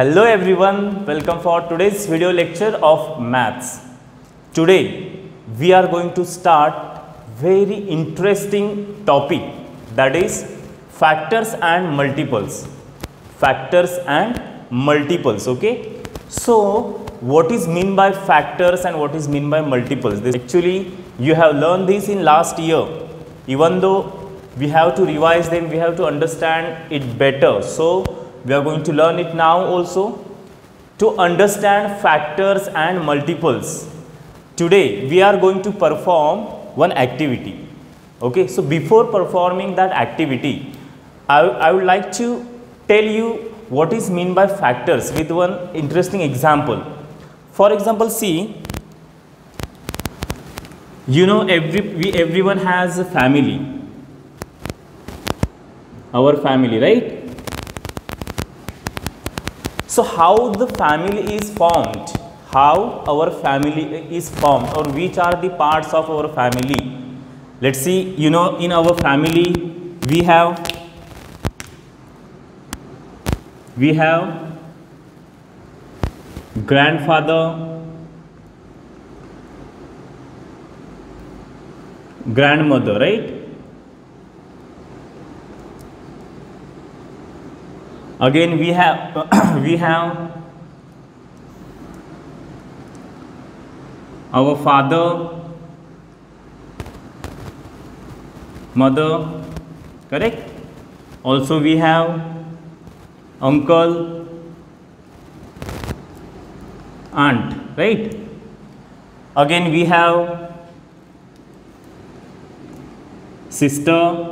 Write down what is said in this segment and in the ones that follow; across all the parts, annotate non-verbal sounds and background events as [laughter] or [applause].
Hello everyone, welcome for today's video lecture of maths. Today we are going to start very interesting topic that is factors and multiples. Factors and multiples, okay? So what is mean by factors and what is mean by multiples? This actually you have learned this in last year. Even though we have to revise them, we have to understand it better. So we are going to learn it now also to understand factors and multiples. Today we are going to perform one activity. Okay so before performing that activity I, I would like to tell you what is mean by factors with one interesting example. For example see you know every we everyone has a family. Our family right so, how the family is formed? How our family is formed or which are the parts of our family? Let us see, you know, in our family we have we have grandfather, grandmother, right? Again we have [coughs] we have our father mother correct? Also we have uncle aunt right? Again we have sister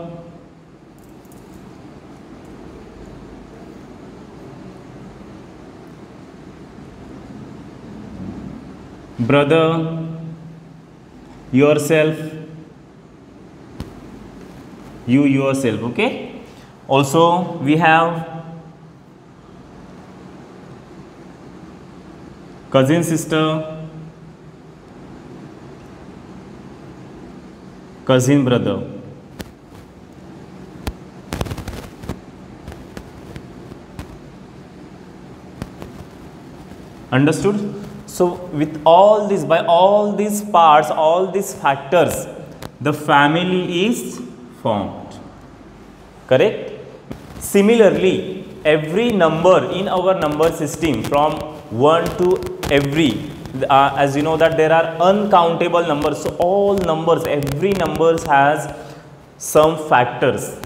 brother yourself you yourself okay also we have cousin sister cousin brother understood so with all this by all these parts all these factors the family is formed. Correct? Similarly every number in our number system from 1 to every uh, as you know that there are uncountable numbers. So all numbers every numbers has some factors.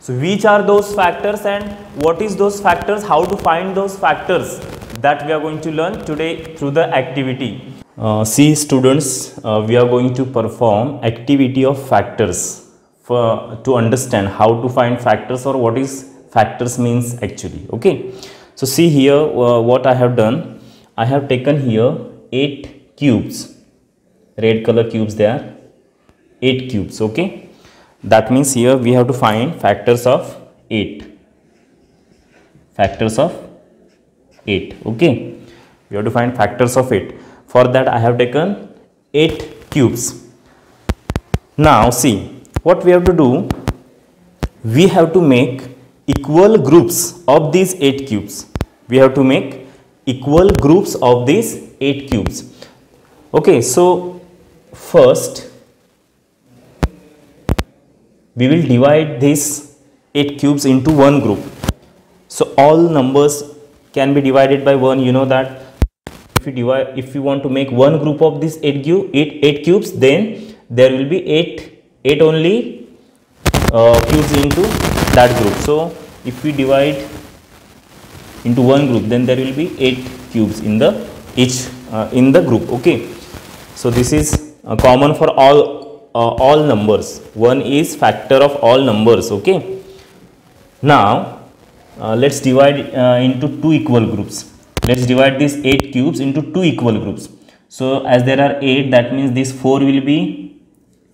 So which are those factors and what is those factors? How to find those factors that we are going to learn today through the activity. Uh, see students, uh, we are going to perform activity of factors for to understand how to find factors or what is factors means actually. Okay. So see here uh, what I have done. I have taken here 8 cubes, red color cubes there, 8 cubes. Okay. That means here we have to find factors of 8. Factors of 8 okay? We have to find factors of 8 for that I have taken 8 cubes. Now see what we have to do? We have to make equal groups of these 8 cubes. We have to make equal groups of these 8 cubes. Okay so first we will divide these 8 cubes into one group. So all numbers can be divided by 1 you know that if you divide if you want to make one group of this 8 cube 8 8 cubes then there will be 8 8 only uh, cubes into that group. So if we divide into one group then there will be 8 cubes in the each uh, in the group. Okay. So this is uh, common for all uh, all numbers. One is factor of all numbers. Okay. Now uh, let's divide uh, into two equal groups. Let's divide these 8 cubes into two equal groups. So as there are 8 that means these 4 will be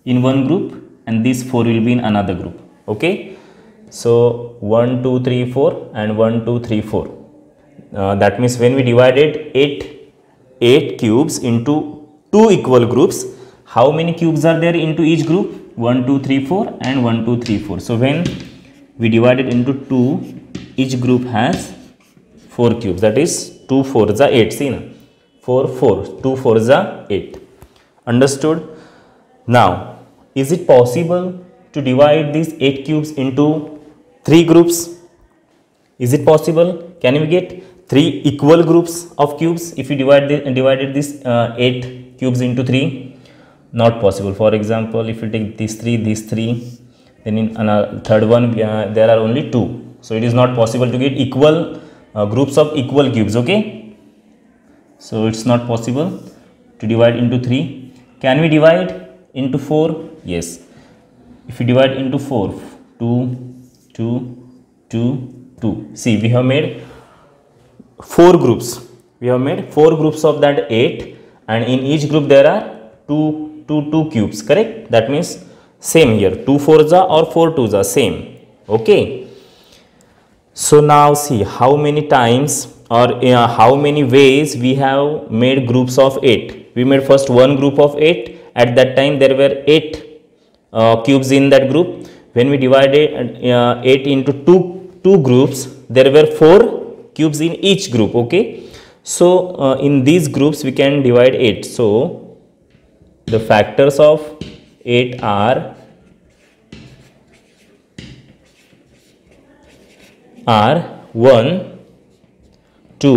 in one group and these 4 will be in another group. Okay? So 1 2 3 4 and 1 2 3 4 uh, that means when we divided 8 8 cubes into two equal groups how many cubes are there into each group? 1 2 3 4 and 1 2 3 4 so when we divided into two each group has 4 cubes. That is 2 4 is 8 see na? 4 4 2 4 is 8 understood? Now is it possible to divide these 8 cubes into 3 groups? Is it possible? Can we get 3 equal groups of cubes? If you divide the, divided this uh, 8 cubes into 3 not possible. For example if you take these 3 these 3 then in another third one uh, there are only 2 so it is not possible to get equal uh, groups of equal cubes okay? So it's not possible to divide into 3 can we divide into 4 yes. If you divide into 4 2 2 2 2 see we have made four groups. We have made four groups of that 8 and in each group there are two two two cubes correct? That means same here. 2 4s are or 4 2s are same okay so now see how many times or uh, how many ways we have made groups of 8 we made first one group of 8 at that time there were 8 uh, cubes in that group. When we divided uh, 8 into two two groups there were four cubes in each group okay? So uh, in these groups we can divide 8 so the factors of 8 are are 1 2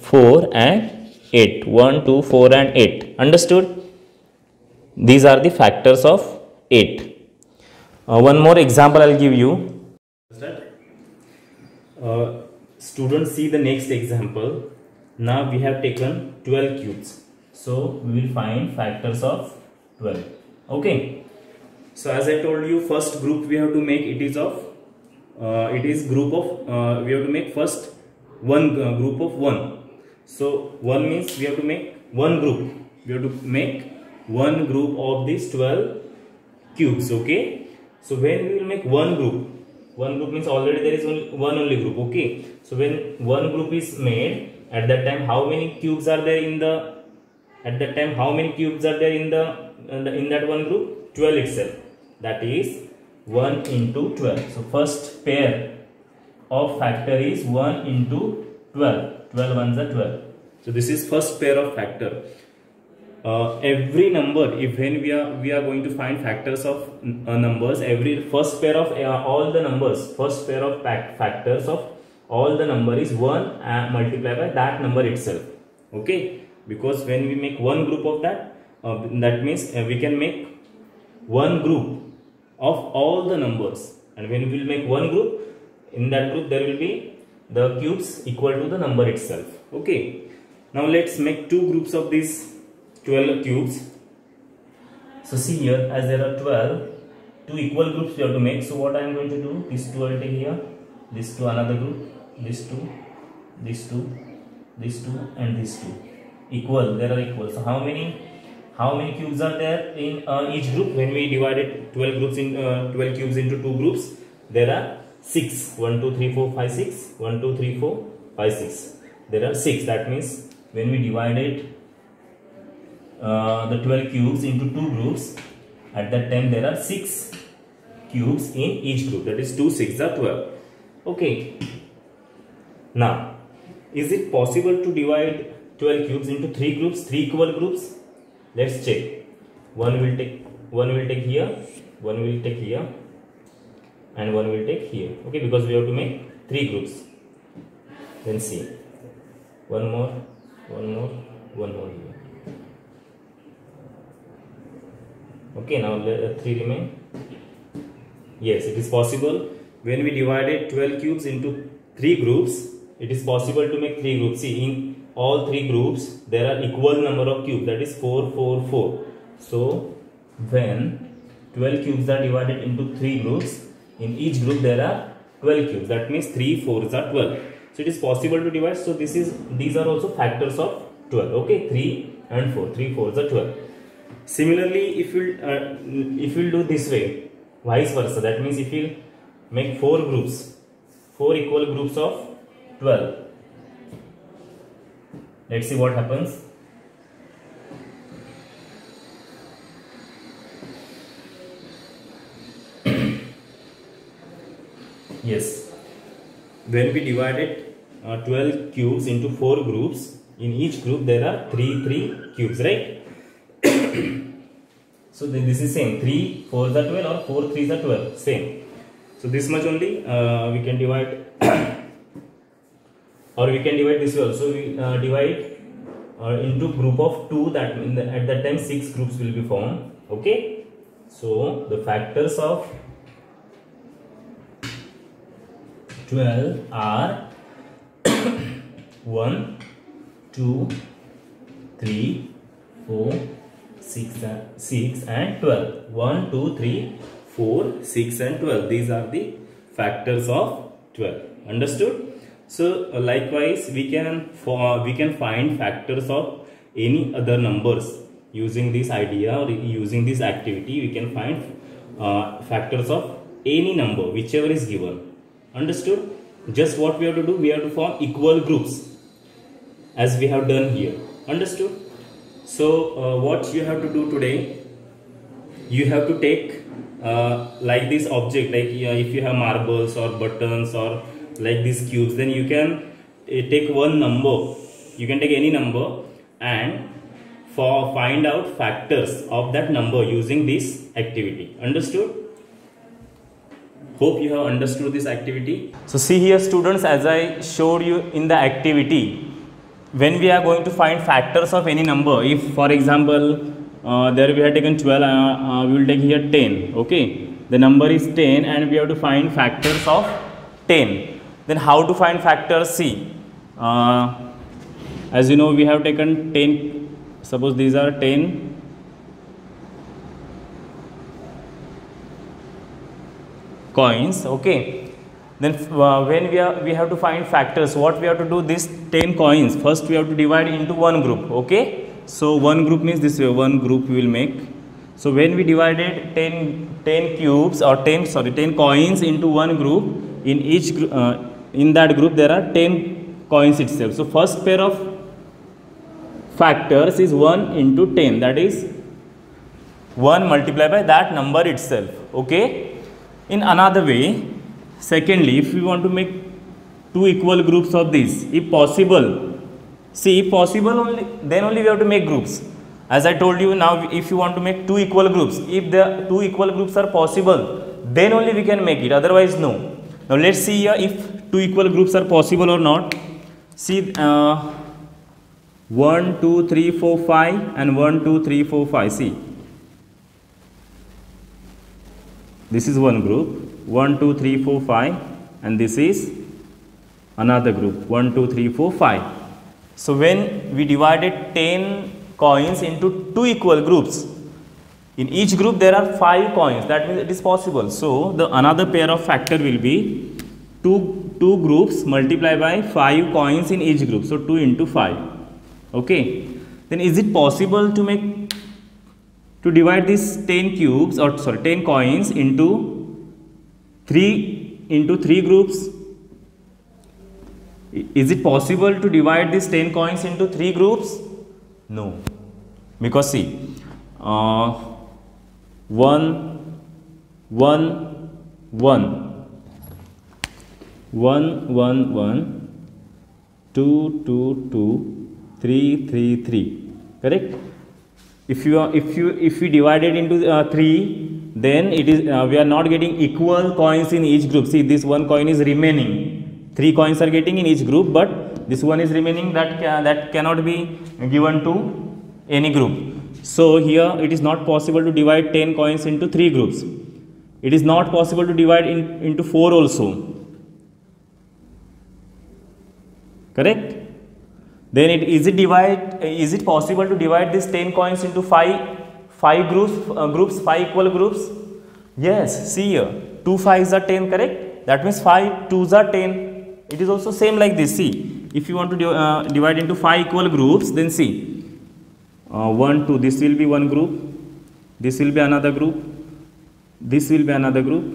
4 and 8 1 2 4 and 8 understood? These are the factors of 8 uh, one more example i'll give you. Uh, students see the next example. Now we have taken 12 cubes. So we will find factors of 12 okay. So as i told you first group we have to make it is of uh, it is group of uh, we have to make first one uh, group of one. So one means we have to make one group. We have to make one group of these 12 cubes okay? So when we will make one group one group means already there is only one only group okay? So when one group is made at that time how many cubes are there in the at that time how many cubes are there in the in, that one group? 12 itself. That is 1 into 12 so first pair of factor is 1 into 12 12 ones are 12 so this is first pair of factor. Uh, every number if when we are we are going to find factors of uh, numbers every first pair of uh, all the numbers first pair of factors of all the number is 1 uh, multiplied by that number itself. Okay? Because when we make one group of that uh, that means uh, we can make one group of all the numbers. And when we will make one group in that group there will be the cubes equal to the number itself. Okay. Now let's make two groups of these 12 cubes. So see here as there are 12 two equal groups we have to make. So what i am going to do? This two i will take here this to another group this two this two this two and this two. Equal there are equal. So how many how many cubes are there in uh, each group? When we divided 12 groups in uh, 12 cubes into two groups there are 6 1 2 3 4 5 6 1 2 3 4 5 6 there are 6 that means when we divided uh, the 12 cubes into two groups at that time there are 6 cubes in each group. That is 2 6 are 12 okay. Now is it possible to divide 12 cubes into three groups three equal groups let's check. One will take one will take here one will take here and one will take here. Okay because we have to make three groups. Then see. One more one more one more here. Okay now uh, three remain. Yes it is possible when we divided 12 cubes into three groups it is possible to make three groups. See in all three groups there are equal number of cubes that is 4 4 4 so when 12 cubes are divided into three groups in each group there are 12 cubes. That means 3 4s are 12 so it is possible to divide. So this is these are also factors of 12 okay 3 and 4 3 4s are 12 similarly if you uh, if you do this way vice versa that means if you make four groups four equal groups of 12 let's see what happens. [coughs] Yes. When we divided uh, 12 cubes into 4 groups in each group there are 3 3 cubes right? [coughs] So then this is same. 3 4 is 12 or 4 3 is 12 same. So this much only uh, we can divide [coughs] or we can divide this way also we uh, divide uh, into group of 2 that the, at that time 6 groups will be formed okay so the factors of 12 are [coughs] 1, 2, 3, 4, 6, 6 and 12. 1, 2, 3, 4, 6 and 12. These are the factors of 12. Understood? So uh, likewise we can for we can find factors of any other numbers. Using this idea or using this activity we can find uh, factors of any number whichever is given. Understood? Just what we have to do we have to form equal groups as we have done here. Understood? So uh, what you have to do today you have to take uh, like this object like uh, if you have marbles or buttons or like these cubes then you can uh, take one number. You can take any number and for find out factors of that number using this activity. Understood? Hope you have understood this activity. So see here students as I showed you in the activity when we are going to find factors of any number if for example uh, there we have taken 12 uh, uh, we will take here 10 okay? The number is 10 and we have to find factors of 10 then how to find factor C? uh, as you know we have taken 10 suppose these are 10 coins okay. Then uh, when we are we have to find factors what we have to do this 10 coins first we have to divide into one group okay. So one group means this way one group we will make. So when we divided 10 10 cubes or 10 sorry 10 coins into one group in each uh, in that group there are 10 coins itself. So first pair of factors is 1 into 10 that is 1 multiplied by that number itself. Okay? In another way, secondly, if we want to make two equal groups of this, if possible, see if possible only, then only we have to make groups. As I told you now, if you want to make two equal groups, if the two equal groups are possible, then only we can make it, otherwise no. Now let's see here if two equal groups are possible or not. See, uh, 1, 2, 3, 4, 5 and 1, 2, 3, 4, 5. See, this is one group. 1 2 3 4 5 and this is another group. 1 2 3 4 5 so when we divided 10 coins into two equal groups in each group there are 5 coins. That means it is possible. So the another pair of factor will be two two groups multiply by 5 coins in each group. So 2 into 5 okay. Then is it possible to make to divide these 10 cubes or sorry 10 coins into 3 into 3 groups? Is it possible to divide these 10 coins into 3 groups? No. Because see uh, 1 1 1 1 1 1 2 2 2 3 3 3 correct? If you are, if you if we divide it into uh, 3 then it is uh, we are not getting equal coins in each group. See this one coin is remaining. Three coins are getting in each group but this one is remaining that that cannot be given to any group. So here it is not possible to divide 10 coins into three groups. It is not possible to divide in, into 4 also correct? Then it, is it divide is it possible to divide these 10 coins into 5 5 groups uh, groups 5 equal groups? Yes see here. 2 5s are 10 correct? That means 5 2s are 10 it is also same like this. See if you want to uh, divide into 5 equal groups then see. Uh, 1 2 this will be one group. This will be another group. This will be another group.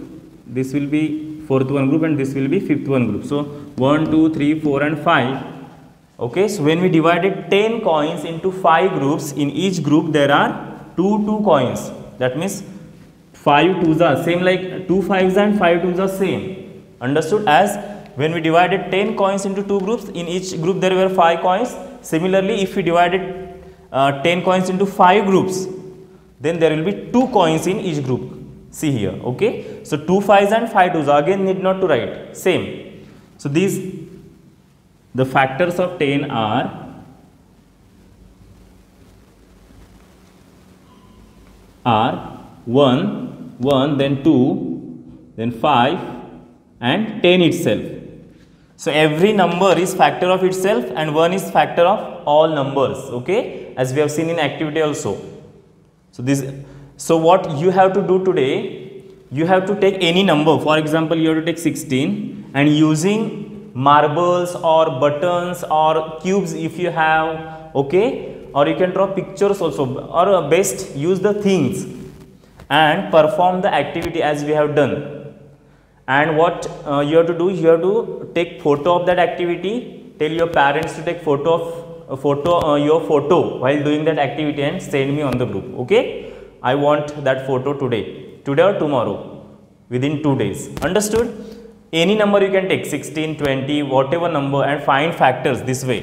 This will be fourth one group and this will be fifth one group. So 1 2 3 4 and 5 okay so when we divided 10 coins into 5 groups in each group there are 2 2 coins. That means 5 2s are same like 2 5s and 5 2s are same. Understood? As when we divided 10 coins into two groups in each group there were 5 coins. Similarly if we divided uh, 10 coins into 5 groups then there will be 2 coins in each group see here okay? So 2 5s and 5 2s again need not to write. Same. So these the factors of 10 are are 1 1 then 2 then 5 and 10 itself. So every number is factor of itself and 1 is factor of all numbers okay? As we have seen in activity also. So this so what you have to do today you have to take any number. For example you have to take 16 and using marbles or buttons or cubes if you have okay? Or you can draw pictures also. Or best use the things and perform the activity as we have done. And what uh, you have to do you have to take photo of that activity. Tell your parents to take photo of a photo uh, your photo while doing that activity and send me on the group okay i want that photo today today or tomorrow within 2 days. Understood? Any number you can take 16 20 whatever number and find factors this way.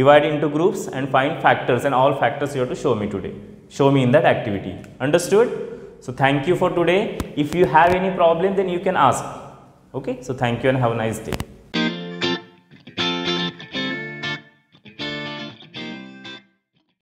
Divide into groups and find factors and all factors you have to show me today. Show me in that activity. Understood? So thank you for today. If you have any problem then you can ask. Okay? So thank you and have a nice day